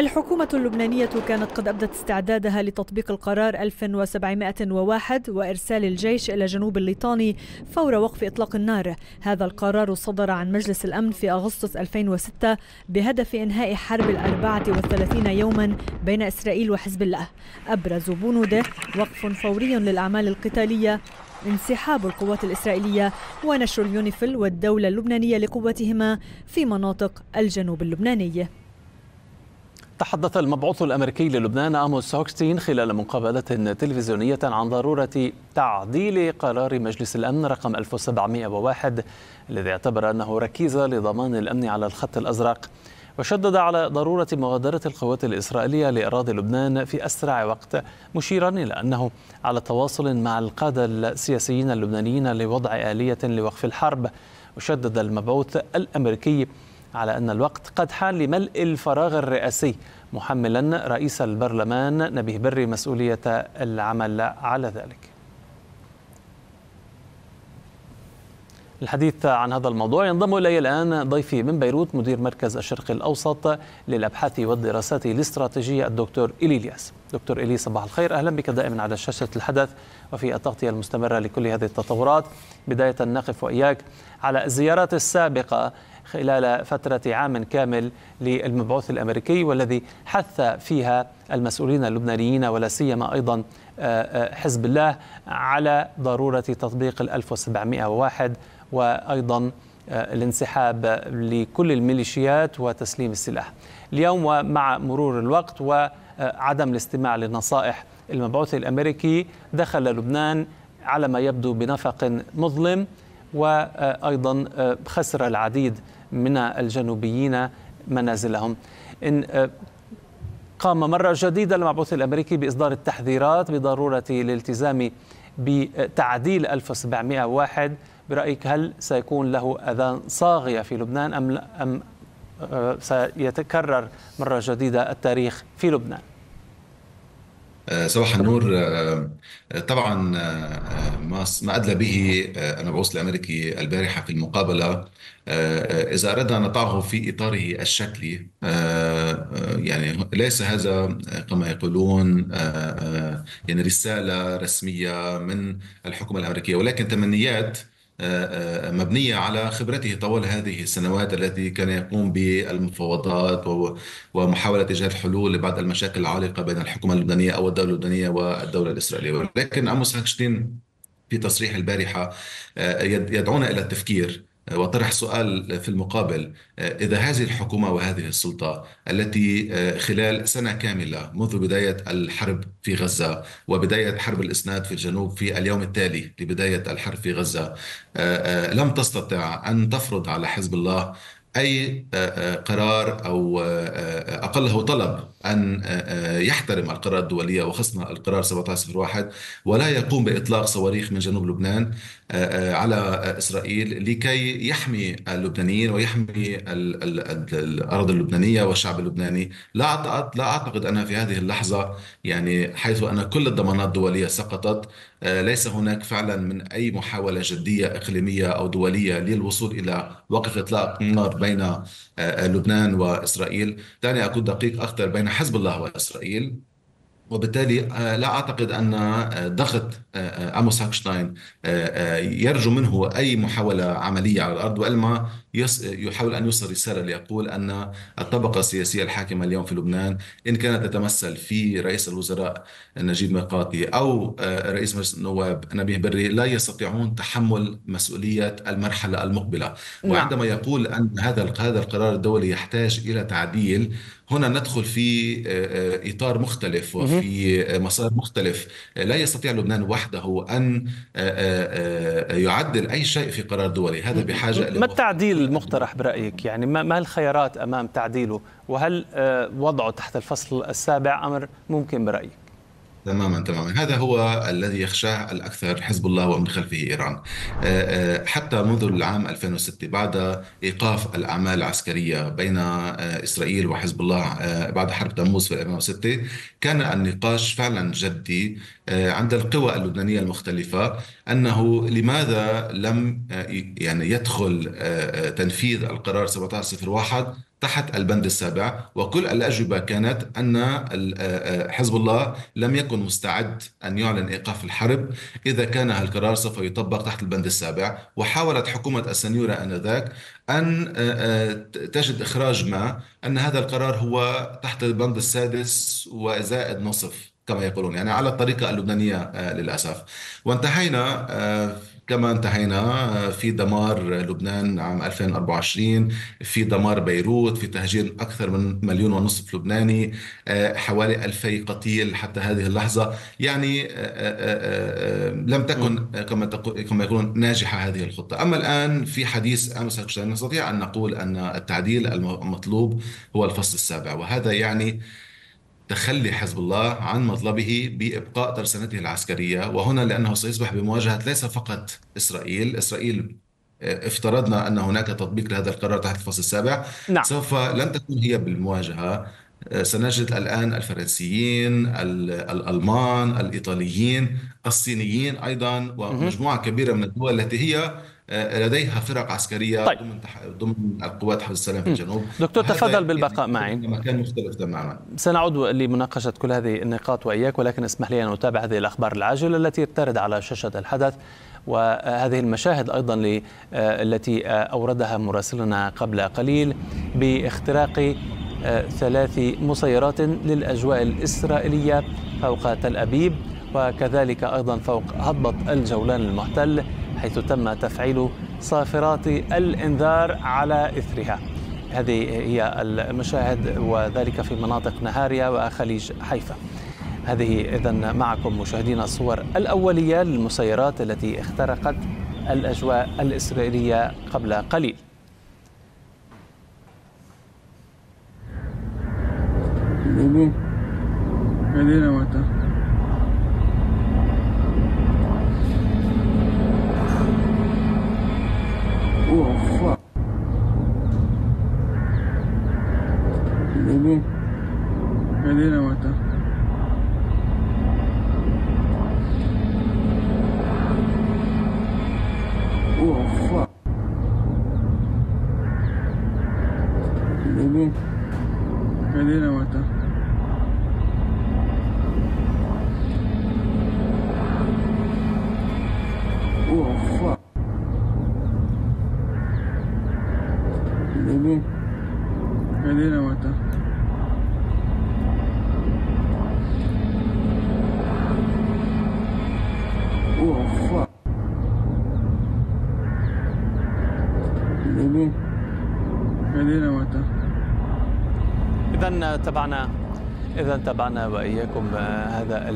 الحكومة اللبنانية كانت قد أبدت استعدادها لتطبيق القرار 1701 وإرسال الجيش إلى جنوب الليطاني فور وقف إطلاق النار. هذا القرار صدر عن مجلس الأمن في أغسطس 2006 بهدف إنهاء حرب الأربعة والثلاثين يوما بين إسرائيل وحزب الله. أبرز بنوده وقف فوري للأعمال القتالية انسحاب القوات الإسرائيلية ونشر اليونيفيل والدولة اللبنانية لقوتهما في مناطق الجنوب اللبناني. تحدث المبعوث الأمريكي للبنان أموس هوكستين خلال مقابلة تلفزيونية عن ضرورة تعديل قرار مجلس الأمن رقم 1701 الذي اعتبر أنه ركيزه لضمان الأمن على الخط الأزرق. وشدد على ضرورة مغادرة القوات الإسرائيلية لاراضي لبنان في أسرع وقت مشيرا إلى أنه على تواصل مع القادة السياسيين اللبنانيين لوضع آلية لوقف الحرب. وشدد المبعوث الأمريكي على أن الوقت قد حان لملء الفراغ الرئاسي محملا رئيس البرلمان نبيه بري مسؤولية العمل على ذلك. الحديث عن هذا الموضوع ينضم إلي الآن ضيفي من بيروت مدير مركز الشرق الأوسط للأبحاث والدراسات الاستراتيجية الدكتور إلي الياس دكتور إلي صباح الخير. أهلا بك دائما على شاشة الحدث وفي التغطية المستمرة لكل هذه التطورات. بداية نقف وإياك على الزيارات السابقة خلال فترة عام كامل للمبعوث الأمريكي والذي حث فيها المسؤولين اللبنانيين ولا سيما أيضا حزب الله على ضرورة تطبيق ال 1701 وأيضا الانسحاب لكل الميليشيات وتسليم السلاح. اليوم ومع مرور الوقت وعدم الاستماع للنصائح المبعوث الأمريكي دخل لبنان على ما يبدو بنفق مظلم وأيضا خسر العديد من الجنوبيين منازلهم. إن قام مرة جديدة المبعوث الأمريكي بإصدار التحذيرات بضرورة الالتزام بتعديل 1701 برأيك هل سيكون له أذان صاغية في لبنان أم, أم سيتكرر مرة جديدة التاريخ في لبنان؟ صباح النور. طبعا ما أدلى به المبعوث الأمريكي البارحة في المقابلة إذا اردنا أن نضعه في إطاره الشكلي يعني ليس هذا كما يقولون يعني رسالة رسمية من الحكومة الأمريكية ولكن تمنيات مبنية على خبرته طوال هذه السنوات التي كان يقوم بالمفاوضات ومحاولة إيجاد حلول لبعض المشاكل العالقة بين الحكومة اللبنانية أو الدولة اللبنانية والدولة الإسرائيلية. ولكن أموس هاكشتين في تصريح البارحة يدعونا إلى التفكير وطرح سؤال في المقابل إذا هذه الحكومة وهذه السلطة التي خلال سنة كاملة منذ بداية الحرب في غزة وبداية حرب الإسناد في الجنوب في اليوم التالي لبداية الحرب في غزة لم تستطع أن تفرض على حزب الله أي قرار أو أقله طلب أن يحترم القرار الدولية وخصنا القرار 1701 ولا يقوم بإطلاق صواريخ من جنوب لبنان على إسرائيل لكي يحمي اللبنانيين ويحمي الأرض اللبنانية والشعب اللبناني. لا لا أعتقد أن في هذه اللحظة يعني حيث أن كل الضمانات الدولية سقطت ليس هناك فعلا من أي محاولة جدية إقليمية أو دولية للوصول إلى وقف إطلاق النار بين لبنان وإسرائيل، دعني اكون دقيق أكثر بين حزب الله وإسرائيل. وبالتالي لا أعتقد أن ضغط اموس هاكشتاين يرجو منه أي محاولة عملية على الأرض والا يحاول أن يوصل رسالة ليقول أن الطبقة السياسية الحاكمة اليوم في لبنان إن كانت تتمثل في رئيس الوزراء نجيب ميقاتي أو رئيس مجلس النواب نبيه بري لا يستطيعون تحمل مسؤولية المرحلة المقبلة. وعندما يقول أن هذا هذا القرار الدولي يحتاج إلى تعديل هنا ندخل في إطار مختلف وفي مسار مختلف. لا يستطيع لبنان وحده أن يعدل أي شيء في قرار دولي هذا بحاجة ما التعديل المقترح برأيك؟ يعني ما الخيارات أمام تعديله؟ وهل وضعه تحت الفصل السابع أمر ممكن برأيك؟ تماما تماما. هذا هو الذي يخشاه الأكثر حزب الله ومن خلفه إيران. حتى منذ العام 2006 بعد إيقاف الأعمال العسكرية بين إسرائيل وحزب الله بعد حرب تموز في 2006 كان النقاش فعلا جدي عند القوى اللبنانية المختلفة أنه لماذا لم يعني يدخل تنفيذ القرار 1701 تحت البند السابع وكل الأجوبة كانت أن حزب الله لم يكن مستعد أن يعلن إيقاف الحرب. إذا كان القرار سوف يطبق تحت البند السابع. وحاولت حكومة السنيورة آنذاك أن تجد إخراج ما أن هذا القرار هو تحت البند السادس وزائد نصف كما يقولون يعني على الطريقة اللبنانية للأسف. وانتهينا كما انتهينا في دمار لبنان عام 2024 في دمار بيروت في تهجير أكثر من مليون ونصف لبناني حوالي ألفي قتيل حتى هذه اللحظة. يعني لم تكن كما كما يقولون ناجحة هذه الخطة. أما الآن في حديث أمس نستطيع أن نقول أن التعديل المطلوب هو الفصل السابع وهذا يعني تخلي حزب الله عن مطلبه بإبقاء ترسانته العسكرية. وهنا لأنه سيصبح بمواجهة ليس فقط إسرائيل. إسرائيل افترضنا أن هناك تطبيق لهذا القرار تحت الفصل السابع. نعم. سوف لن تكون هي بالمواجهة. سنجد الآن الفرنسيين الألمان الإيطاليين. الصينيين أيضا ومجموعة كبيرة من الدول التي هي لديها فرق عسكرية طيب. ضمن ضمن القوات حفظ السلام في الجنوب. دكتور تفضل بالبقاء معي. مكان مختلف تماما. سنعود لمناقشة كل هذه النقاط وإياك ولكن اسمح لي أن أتابع هذه الأخبار العاجلة التي ترد على شاشة الحدث وهذه المشاهد أيضا التي أوردها مراسلنا قبل قليل باختراق ثلاث مسيرات للأجواء الإسرائيلية فوق تل أبيب. وكذلك أيضا فوق هضبة الجولان المحتل حيث تم تفعيل صافرات الإنذار على إثرها. هذه هي المشاهد وذلك في مناطق نهاريا وخليج حيفا. هذه إذا معكم مشاهدينا الصور الأولية للمسيرات التي اخترقت الأجواء الإسرائيلية قبل قليل. Oh, fuck. Venir, venir a that. إذا تبعنا إذا تابعنا وإياكم هذا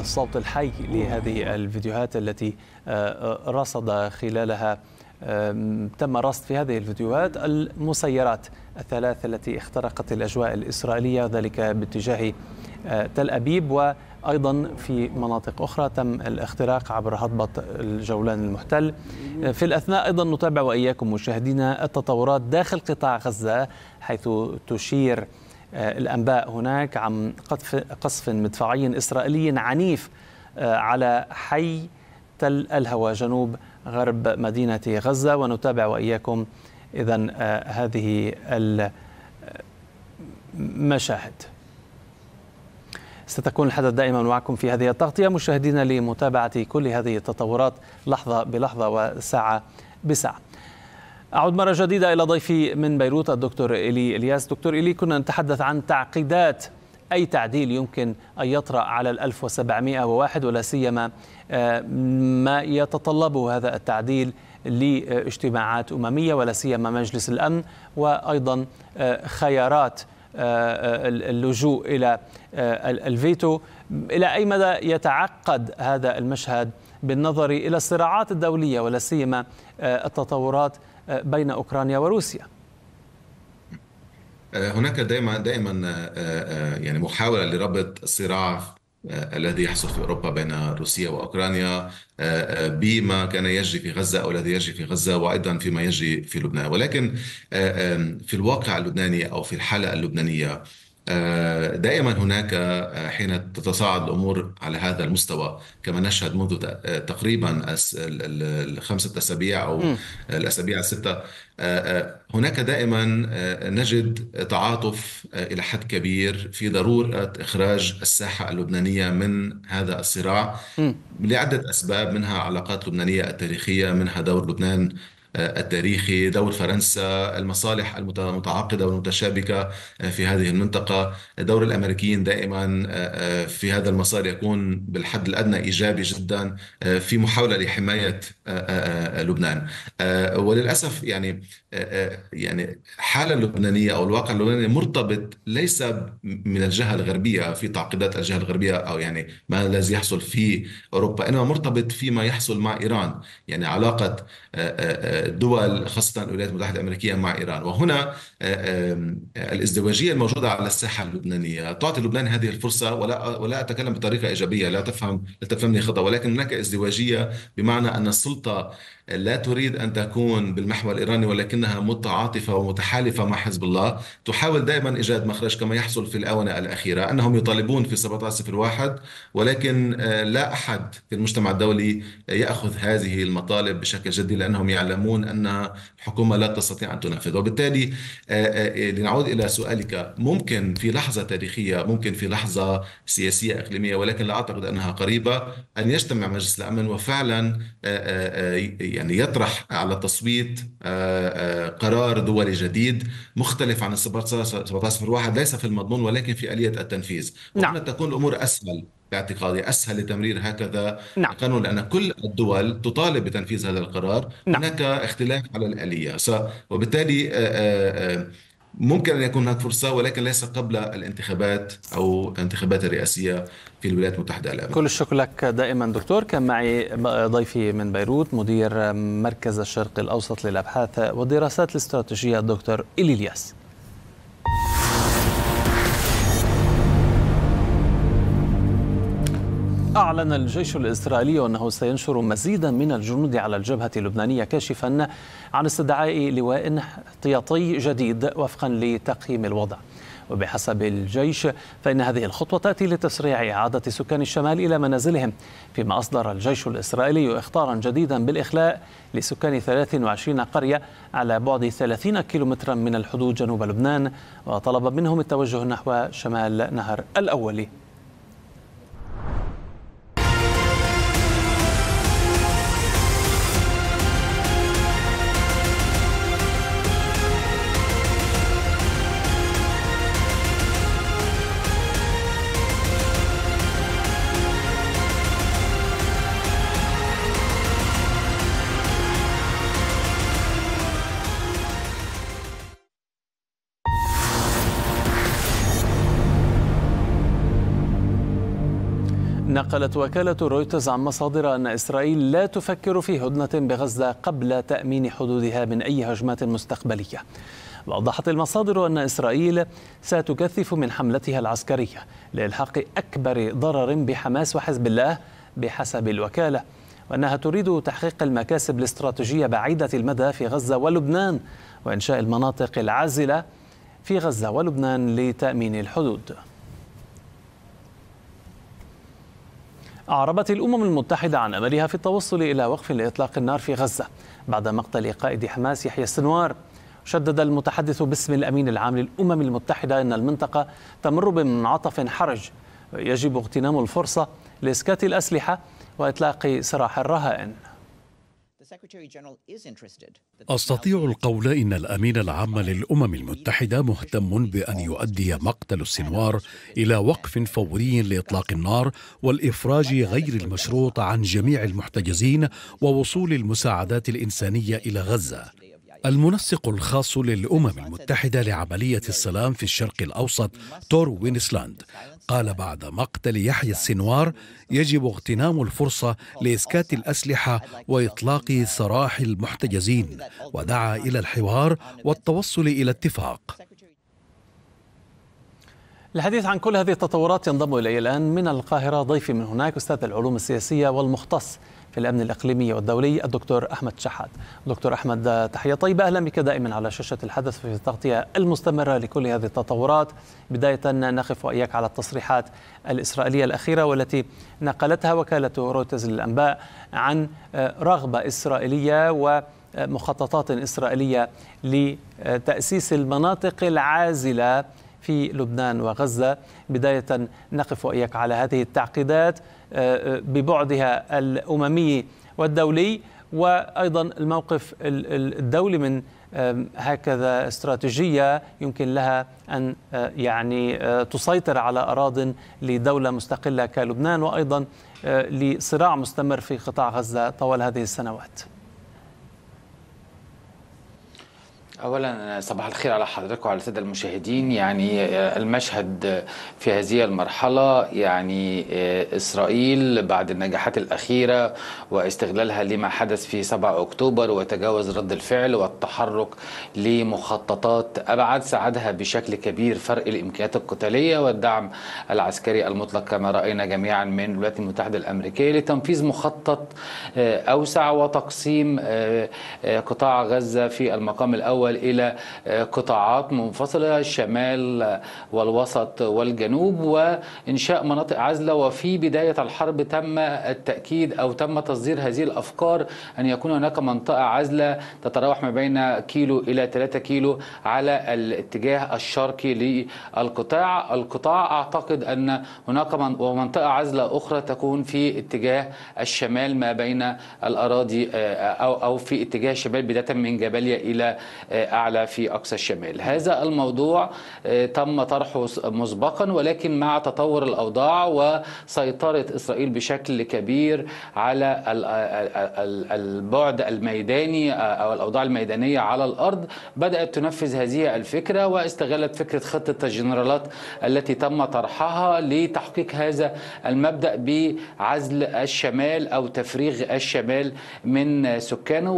الصوت الحي لهذه الفيديوهات التي رصد خلالها تم رصد في هذه الفيديوهات المسيرات الثلاث التي اخترقت الأجواء الإسرائيلية ذلك باتجاه تل أبيب وأيضا في مناطق أخرى تم الاختراق عبر هضبة الجولان المحتل. في الأثناء أيضا نتابع وإياكم مشاهدينا التطورات داخل قطاع غزة حيث تشير الأنباء هناك عن قصف مدفعي إسرائيلي عنيف على حي تل الهوى جنوب غرب مدينة غزة. ونتابع وإياكم إذا هذه المشاهد ستكون الحدث دائما معكم في هذه التغطية. مشاهدينا لمتابعة كل هذه التطورات لحظة بلحظة وساعة بساعة. أعود مرة جديدة إلى ضيفي من بيروت الدكتور إلي إلياس. دكتور إلي كنا نتحدث عن تعقيدات أي تعديل يمكن أن يطرأ على ال 1701 ولا سيما ما يتطلبه هذا التعديل لاجتماعات أممية ولا سيما مجلس الأمن وأيضا خيارات اللجوء إلى الفيتو. إلى أي مدى يتعقد هذا المشهد بالنظر إلى الصراعات الدولية ولا سيما التطورات بين أوكرانيا وروسيا؟ هناك دائما دائما يعني محاولة لربط الصراع الذي يحصل في أوروبا بين روسيا وأوكرانيا بما كان يجري في غزة أو الذي يجري في غزة وأيضا فيما يجري في لبنان. ولكن في الواقع اللبناني أو في الحالة اللبنانية دائما هناك حين تتصاعد الأمور على هذا المستوى كما نشهد منذ تقريبا الخمسة أسابيع أو م. الأسابيع الستة هناك دائما نجد تعاطف إلى حد كبير في ضرورة إخراج الساحة اللبنانية من هذا الصراع م. لعدة أسباب منها علاقات لبنانية التاريخية منها دور لبنان التاريخي دور فرنسا المصالح المتعاقدة والمتشابكة في هذه المنطقة. دور الأمريكيين دائما في هذا المسار يكون بالحد الأدنى إيجابي جدا في محاولة لحماية لبنان. وللأسف يعني يعني الحاله اللبنانيه أو الواقع اللبناني مرتبط ليس من الجهة الغربية في تعقيدات الجهة الغربية أو يعني ما الذي يحصل في أوروبا إنما مرتبط فيما يحصل مع إيران. يعني علاقة دول خاصة الولايات المتحدة الأمريكية مع إيران. وهنا الازدواجية الموجودة على الساحة اللبنانية. تعطي لبنان هذه الفرصة ولا ولا أتكلم بطريقة إيجابية لا تفهم لا تفهمني خطأ ولكن هناك ازدواجية بمعنى أن السلطة لا تريد أن تكون بالمحور الإيراني ولكنها متعاطفة ومتحالفة مع حزب الله. تحاول دائما إيجاد مخرج كما يحصل في الآونة الأخيرة. أنهم يطالبون في 1701 ولكن لا أحد في المجتمع الدولي يأخذ هذه المطالب بشكل جدي لأنهم يعلمون أن الحكومة لا تستطيع أن تنفذ وبالتالي لنعود إلى سؤالك. ممكن في لحظة تاريخية ممكن في لحظة سياسية إقليمية ولكن لا أعتقد أنها قريبة أن يجتمع مجلس الأمن وفعلا يعني يطرح على التصويت قرار دولي جديد مختلف عن 1701 ليس في المضمون ولكن في آلية التنفيذ نعم. تكون الأمور أسهل باعتقادي أسهل لتمرير هكذا نعم. قانون لأن كل الدول تطالب بتنفيذ هذا القرار نعم. هناك اختلاف على الآلية وبالتالي ممكن أن يكون هناك فرصة ولكن ليس قبل الانتخابات أو الانتخابات الرئاسية في الولايات المتحدة الأمريكية. كل الشكر لك دائما دكتور. كان معي ضيفي من بيروت مدير مركز الشرق الأوسط للأبحاث والدراسات الاستراتيجية الدكتور إليلياس أعلن الجيش الإسرائيلي أنه سينشر مزيدا من الجنود على الجبهة اللبنانية كاشفا عن استدعاء لواء احتياطي جديد وفقا لتقييم الوضع. وبحسب الجيش فإن هذه الخطوة تأتي لتسريع إعادة سكان الشمال إلى منازلهم فيما أصدر الجيش الإسرائيلي إخطارا جديدا بالإخلاء لسكان 23 قرية على بعد 30 كيلومترا من الحدود جنوب لبنان وطلب منهم التوجه نحو شمال نهر الأول. نقلت وكالة رويترز عن مصادر أن إسرائيل لا تفكر في هدنة بغزة قبل تأمين حدودها من أي هجمات مستقبلية. وأوضحت المصادر أن إسرائيل ستكثف من حملتها العسكرية لإلحاق أكبر ضرر بحماس وحزب الله بحسب الوكالة وأنها تريد تحقيق المكاسب الاستراتيجية بعيدة المدى في غزة ولبنان وإنشاء المناطق العازلة في غزة ولبنان لتأمين الحدود. أعربت الأمم المتحدة عن أملها في التوصل إلى وقف لإطلاق النار في غزة بعد مقتل قائد حماس يحيى السنوار. شدد المتحدث باسم الأمين العام للأمم المتحدة أن المنطقة تمر بمنعطف حرج. يجب اغتنام الفرصة لإسكات الأسلحة وإطلاق سراح الرهائن. أستطيع القول إن الأمين العام للأمم المتحدة مهتم بأن يؤدي مقتل السنوار إلى وقف فوري لإطلاق النار والإفراج غير المشروط عن جميع المحتجزين ووصول المساعدات الإنسانية إلى غزة. المنسق الخاص للأمم المتحدة لعملية السلام في الشرق الأوسط تور وينسلاند. قال بعد مقتل يحيى السنوار يجب اغتنام الفرصة لإسكات الأسلحة وإطلاق سراح المحتجزين ودعا إلى الحوار والتوصل إلى اتفاق. الحديث عن كل هذه التطورات ينضم إلي الآن من القاهرة ضيفي من هناك أستاذ العلوم السياسية والمختص في الأمن الإقليمي والدولي الدكتور أحمد شحات. دكتور أحمد تحية طيبة. أهلا بك دائما على شاشة الحدث في التغطية المستمرة لكل هذه التطورات. بداية نقف وإياك على التصريحات الإسرائيلية الأخيرة والتي نقلتها وكالة رويترز للأنباء عن رغبة إسرائيلية و مخططات إسرائيلية لتأسيس المناطق العازلة في لبنان وغزة. بداية نقف وإياك على هذه التعقيدات. ببعدها الأممي والدولي وأيضا الموقف الدولي من هكذا استراتيجية يمكن لها أن يعني تسيطر على أراض لدولة مستقلة كلبنان وأيضا لصراع مستمر في قطاع غزة طوال هذه السنوات. اولا صباح الخير على حضرتك وعلى السادة المشاهدين. يعني المشهد في هذه المرحلة يعني إسرائيل بعد النجاحات الأخيرة واستغلالها لما حدث في 7 أكتوبر وتجاوز رد الفعل والتحرك لمخططات أبعد ساعدها بشكل كبير فرق الإمكانيات القتالية والدعم العسكري المطلق كما رأينا جميعا من الولايات المتحدة الأمريكية لتنفيذ مخطط أوسع وتقسيم قطاع غزة في المقام الأول إلى قطاعات منفصلة الشمال والوسط والجنوب وإنشاء مناطق عازلة. وفي بداية الحرب تم التأكيد أو تم تصدير هذه الأفكار أن يكون هناك منطقة عازلة تتراوح ما بين كيلو إلى 3 كيلو على الاتجاه الشرقي للقطاع. القطاع أعتقد أن هناك منطقه عازلة أخرى تكون في اتجاه الشمال ما بين الأراضي أو أو في اتجاه الشمال بداية من جباليا إلى أعلى في أقصى الشمال. هذا الموضوع تم طرحه مسبقا ولكن مع تطور الأوضاع وسيطرة إسرائيل بشكل كبير على البعد الميداني أو الأوضاع الميدانية على الأرض بدأت تنفذ هذه الفكرة واستغلت فكرة خطة الجنرالات التي تم طرحها لتحقيق هذا المبدأ بعزل الشمال أو تفريغ الشمال من سكانه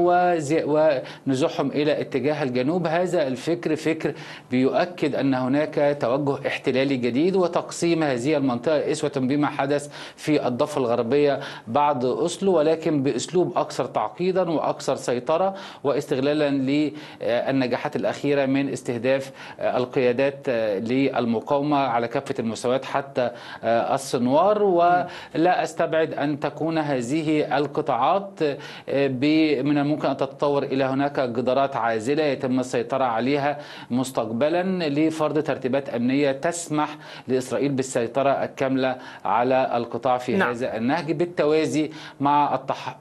ونزوحهم إلى اتجاه الجنوب هذا الفكر فكر بيؤكد أن هناك توجه احتلالي جديد وتقسيم هذه المنطقة إسوة بما حدث في الضفة الغربية بعد أسلو ولكن بأسلوب أكثر تعقيدا وأكثر سيطرة واستغلالا للنجاحات الأخيرة من استهداف القيادات للمقاومة على كافة المستويات حتى السنوار. ولا أستبعد أن تكون هذه القطاعات من الممكن أن تتطور إلى هناك جدارات عازلة يتم السيطرة عليها مستقبلا لفرض ترتيبات أمنية تسمح لإسرائيل بالسيطرة الكاملة على القطاع في نعم. هذا النهج بالتوازي مع التح...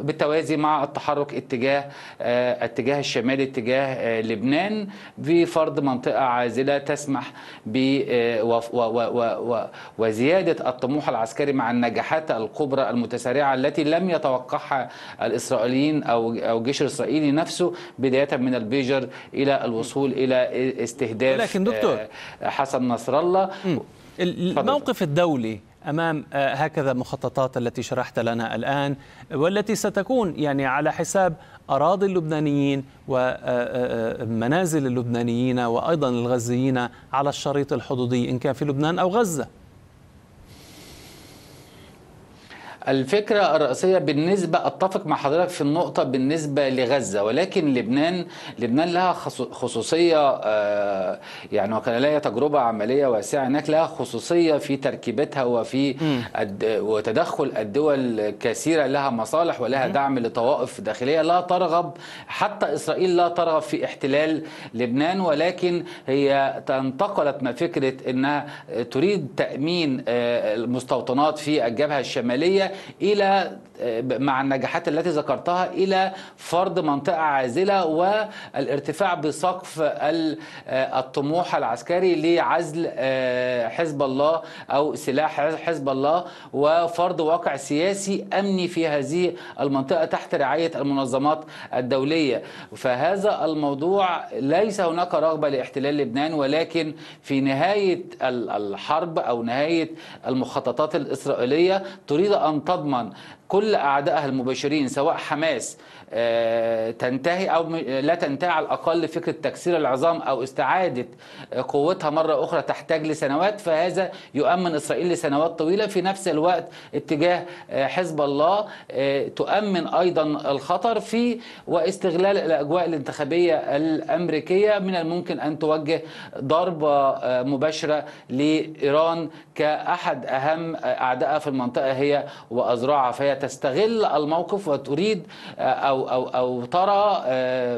بالتوازي مع التحرك اتجاه آه... اتجاه الشمال اتجاه آه... لبنان بفرض منطقة عازلة تسمح ب. و... و... و... و... وزيادة الطموح العسكري مع النجاحات الكبرى المتسارعة التي لم يتوقعها الإسرائيليين أو أو الجيش الإسرائيلي نفسه بداية من البيجر إلى الوصول إلى استهداف لكن دكتور حسن نصر الله. الموقف الدولي أمام هكذا مخططات التي شرحت لنا الآن والتي ستكون يعني على حساب أراضي اللبنانيين ومنازل اللبنانيين وأيضا الغزيين على الشريط الحدودي إن كان في لبنان أو غزة. الفكرة الرئيسية بالنسبة أتفق مع حضرتك في النقطة بالنسبة لغزة ولكن لبنان لبنان لها خصوصية يعني وكان لها تجربة عملية واسعة هناك لها خصوصية في تركيبتها وفي وتدخل الدول كثيرة لها مصالح ولها دعم لطوائف داخلية لا ترغب حتى إسرائيل لا ترغب في احتلال لبنان ولكن هي انتقلت من فكرة أنها تريد تأمين المستوطنات في الجبهة الشمالية إلى مع النجاحات التي ذكرتها إلى فرض منطقة عازلة والارتفاع بسقف الطموح العسكري لعزل حزب الله أو سلاح حزب الله وفرض واقع سياسي أمني في هذه المنطقة تحت رعاية المنظمات الدولية. فهذا الموضوع ليس هناك رغبة لاحتلال لبنان ولكن في نهاية الحرب أو نهاية المخططات الإسرائيلية تريد أن تضمن كل أعدائها المباشرين سواء حماس تنتهي أو لا تنتهي على الأقل فكرة تكسير العظام أو استعادة قوتها مرة أخرى تحتاج لسنوات فهذا يؤمن إسرائيل لسنوات طويلة. في نفس الوقت اتجاه حزب الله تؤمن أيضا الخطر في واستغلال الأجواء الانتخابية الأمريكية. من الممكن أن توجه ضربة مباشرة لإيران كأحد أهم أعدائها في المنطقة هي وأذرعها فهي تستغل الموقف وتريد أو أو أو ترى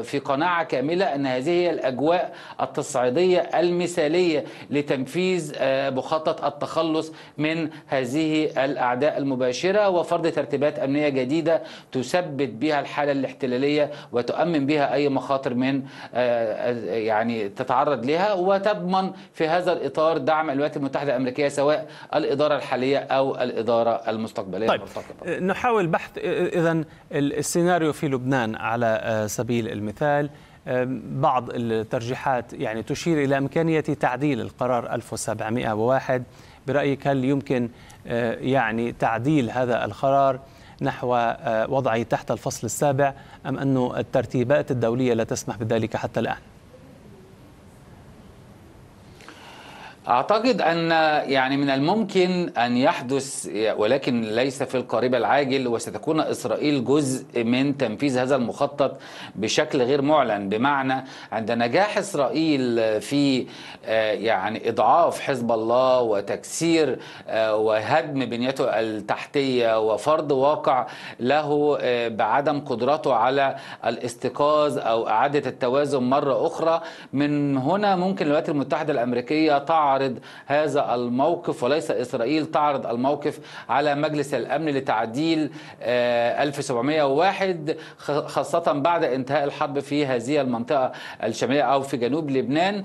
في قناعة كاملة أن هذه هي الأجواء التصعيدية المثالية لتنفيذ مخطط التخلص من هذه الأعداء المباشرة. وفرض ترتيبات أمنية جديدة تثبت بها الحالة الاحتلالية وتؤمن بها أي مخاطر من يعني تتعرض لها. وتضمن في هذا الإطار دعم الولايات المتحدة الأمريكية سواء الإدارة الحالية أو الإدارة المستقبلية. طيب نحاول بحث إذا السيناريو في لبنان على سبيل المثال بعض الترجيحات يعني تشير إلى إمكانية تعديل القرار 1701 برأيك هل يمكن يعني تعديل هذا القرار نحو وضعه تحت الفصل السابع أم أن الترتيبات الدولية لا تسمح بذلك حتى الآن؟ أعتقد أن يعني من الممكن أن يحدث ولكن ليس في القريب العاجل وستكون إسرائيل جزء من تنفيذ هذا المخطط بشكل غير معلن. بمعنى عند نجاح إسرائيل في يعني إضعاف حزب الله وتكسير وهدم بنيته التحتية وفرض واقع له بعدم قدرته على الاستيقاظ أو إعادة التوازن مرة أخرى. من هنا ممكن الولايات المتحدة الأمريكية تعرض تعرض هذا الموقف وليس إسرائيل تعرض الموقف على مجلس الأمن لتعديل 1701 خاصة بعد انتهاء الحرب في هذه المنطقة الشمالية أو في جنوب لبنان.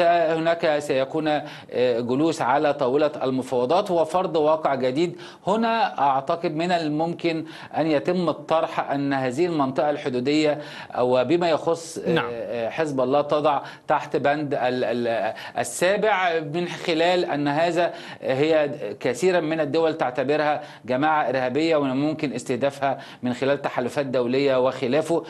هناك سيكون جلوس على طاولة المفاوضات. وفرض واقع جديد. هنا أعتقد من الممكن أن يتم الطرح أن هذه المنطقة الحدودية وبما يخص نعم. حزب الله تضع تحت بند السابع. من خلال أن هذا هي كثيرا من الدول تعتبرها جماعة إرهابية وممكن استهدافها من خلال تحالفات دولية وخلافه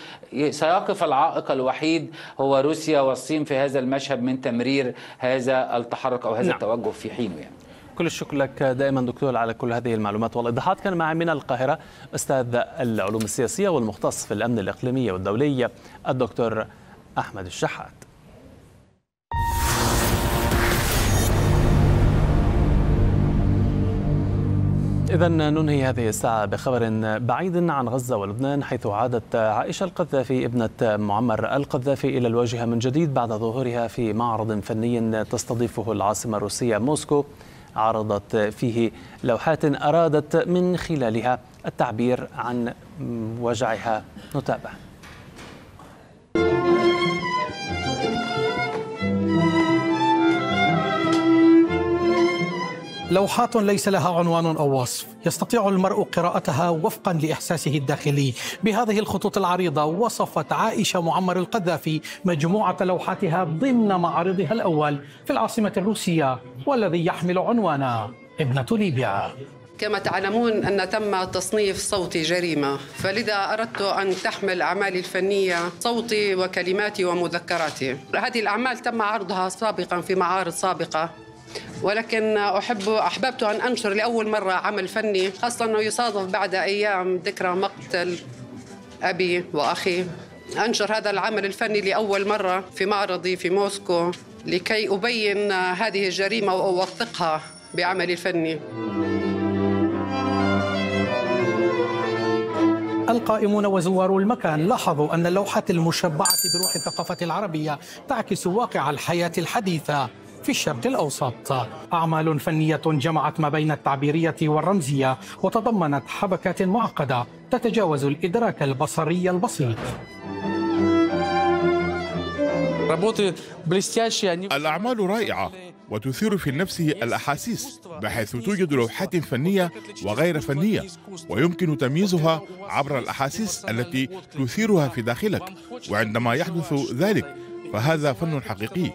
سيقف العائق الوحيد هو روسيا والصين في هذا المشهد من تمرير هذا التحرك أو هذا نعم. التوجه في حينه يعني. كل الشكر لك دائما دكتور على كل هذه المعلومات والإيضاحات كان معي من القاهرة أستاذ العلوم السياسية والمختص في الأمن الإقليمي والدولي الدكتور أحمد الشحات إذا ننهي هذه الساعة بخبر بعيد عن غزة ولبنان حيث عادت عائشة القذافي ابنة معمر القذافي إلى الواجهة من جديد بعد ظهورها في معرض فني تستضيفه العاصمة الروسية موسكو. عرضت فيه لوحات أرادت من خلالها التعبير عن وجعها. نتابع. لوحات ليس لها عنوان أو وصف. يستطيع المرء قراءتها وفقا لإحساسه الداخلي. بهذه الخطوط العريضة وصفت عائشة معمر القذافي مجموعة لوحاتها ضمن معرضها الأول في العاصمة الروسية والذي يحمل عنوانا ابنة ليبيا. كما تعلمون أن تم تصنيف صوتي جريمة فلذا أردت أن تحمل أعمالي الفنية صوتي وكلماتي ومذكراتي. هذه الأعمال تم عرضها سابقا في معارض سابقة. ولكن أحب أحببت أن أنشر لأول مرة عمل فني خاصة أنه يصادف بعد أيام ذكرى مقتل أبي وأخي. أنشر هذا العمل الفني لأول مرة في معرضي في موسكو لكي أبين هذه الجريمة وأوثقها بعملي الفني القائمون وزوار المكان لاحظوا أن اللوحات المشبعة بروح الثقافة العربية تعكس واقع الحياة الحديثة. في الشرق الأوسط. أعمال فنية جمعت ما بين التعبيرية والرمزية وتضمنت حبكات معقدة تتجاوز الإدراك البصري البسيط. الأعمال رائعة وتثير في النفس الأحاسيس بحيث توجد لوحات فنية وغير فنية ويمكن تمييزها عبر الأحاسيس التي تثيرها في داخلك وعندما يحدث ذلك فهذا فن حقيقي.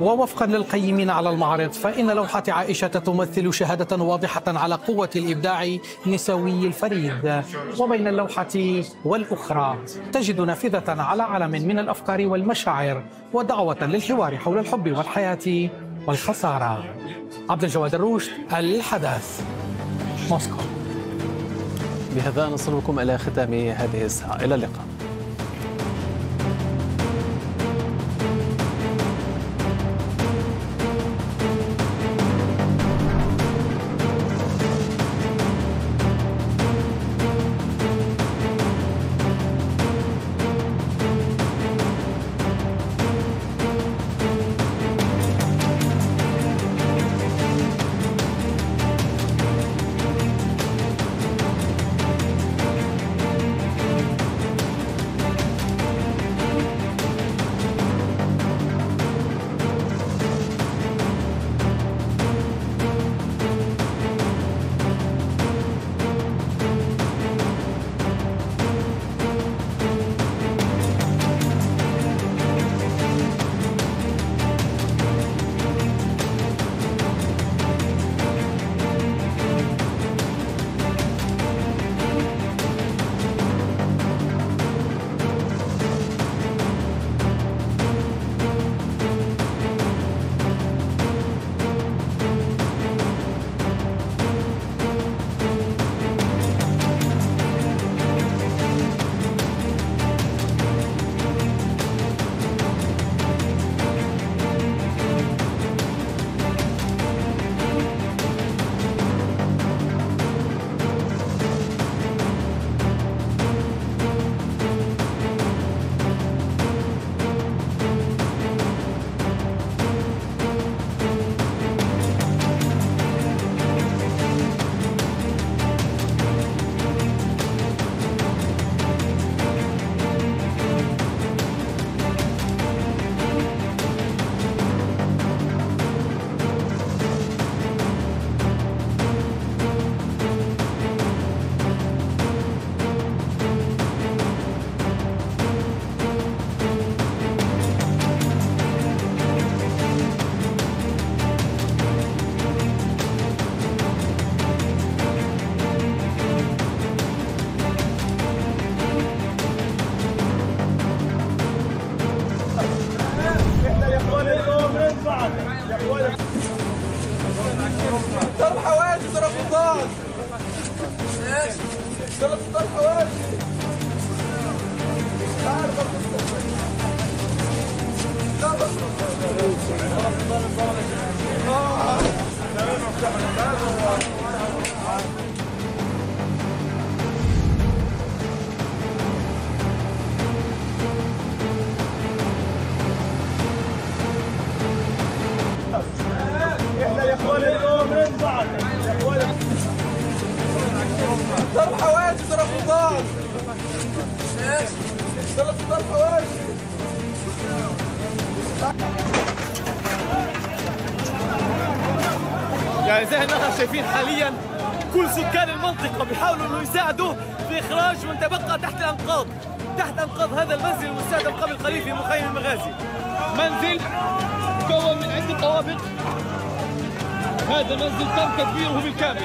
ووفقا للقيمين على المعرض فإن لوحة عائشة تمثل شهادة واضحة على قوة الإبداع النسوي الفريد. وبين اللوحة والأخرى تجد نافذة على علم من الأفكار والمشاعر ودعوة للحوار حول الحب والحياة والخسارة. عبد الجواد الروش الحدث. موسكو. بهذا نصل بكم إلى ختام هذه الساعة. إلى اللقاء. تدميره بالكامل